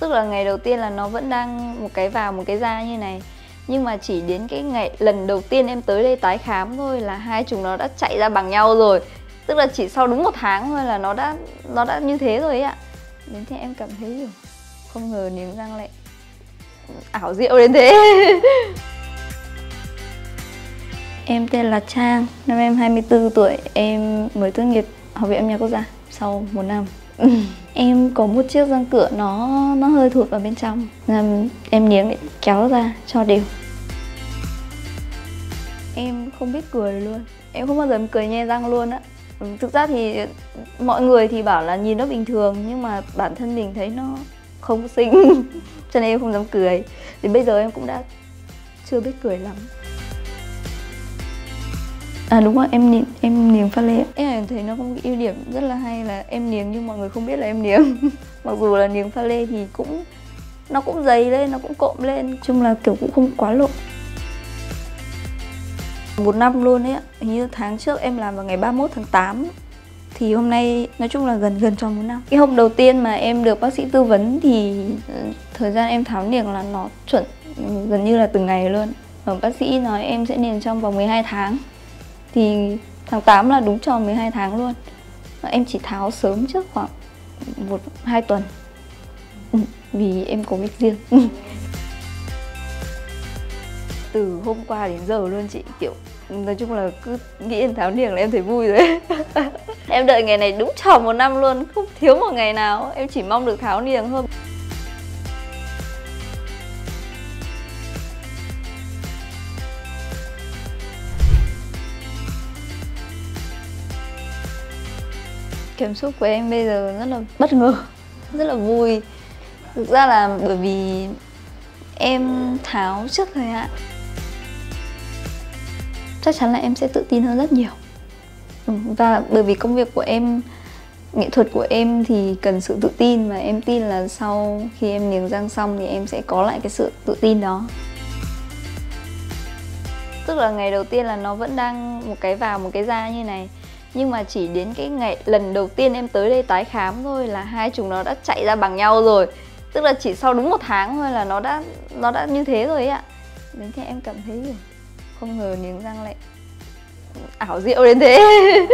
tức là ngày đầu tiên là nó vẫn đang một cái vào một cái ra như này. Nhưng mà chỉ đến cái ngày lần đầu tiên em tới đây tái khám thôi là hai chúng nó đã chạy ra bằng nhau rồi. Tức là chỉ sau đúng một tháng thôi là nó đã nó đã như thế rồi ấy ạ. Đến thì em cảm thấy không ngờ niềng răng lại ảo diệu đến thế. Em tên là Trang, năm em 24 tuổi, em mới tốt nghiệp Học viện âm nhạc quốc gia sau một năm. Em có một chiếc răng cửa nó nó hơi thụt vào bên trong. Nên em niếng để kéo ra cho đều. Em không biết cười luôn. Em không bao giờ em cười nhe răng luôn á. Thực ra thì mọi người thì bảo là nhìn nó bình thường, Nhưng mà bản thân mình thấy nó không xinh. Cho nên em không dám cười. Thì bây giờ em cũng đã chưa biết cười lắm. À đúng rồi, em niềng, em niềng pha lê Em thấy nó có một ưu điểm rất là hay là em niềng nhưng mọi người không biết là em niềng. Mặc dù là niềng pha lê thì cũng nó cũng dày lên, nó cũng cộm lên. Chung là kiểu cũng không quá lộ Một năm luôn ấy hình như tháng trước em làm vào ngày 31 tháng 8 thì hôm nay nói chung là gần gần tròn một năm. Cái hôm đầu tiên mà em được bác sĩ tư vấn thì ừ, thời gian em tháo niềng là nó chuẩn gần như là từng ngày luôn. Và bác sĩ nói em sẽ niềng trong vòng 12 tháng thì tháng 8 là đúng tròn 12 tháng luôn. Em chỉ tháo sớm trước khoảng một hai tuần. Ừ, vì em có việc riêng. Từ hôm qua đến giờ luôn chị kiểu nói chung là cứ nghĩ đến tháo niềng là em thấy vui rồi. Em đợi ngày này đúng tròn một năm luôn không thiếu một ngày nào. Em chỉ mong được tháo niềng thôi cảm xúc của em bây giờ rất là bất ngờ, rất là vui. Thực ra là bởi vì em tháo trước thời hạn, chắc chắn là em sẽ tự tin hơn rất nhiều. Ừ, và bởi vì công việc của em, nghệ thuật của em thì cần sự tự tin và em tin là sau khi em niềng răng xong thì em sẽ có lại cái sự tự tin đó. Tức là ngày đầu tiên là nó vẫn đang một cái vào, một cái ra như này nhưng mà chỉ đến cái ngày, lần đầu tiên em tới đây tái khám thôi là hai chúng nó đã chạy ra bằng nhau rồi. Tức là chỉ sau đúng một tháng thôi là nó đã nó đã như thế rồi ấy ạ. Đến thế em cảm thấy không ngờ niềng răng lại ảo diệu đến thế.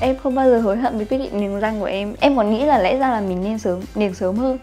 Em không bao giờ hối hận với quyết định niềng răng của em. Em còn nghĩ là lẽ ra là mình nên sớm niềng sớm hơn.